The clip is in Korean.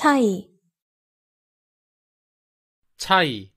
차이, 차이,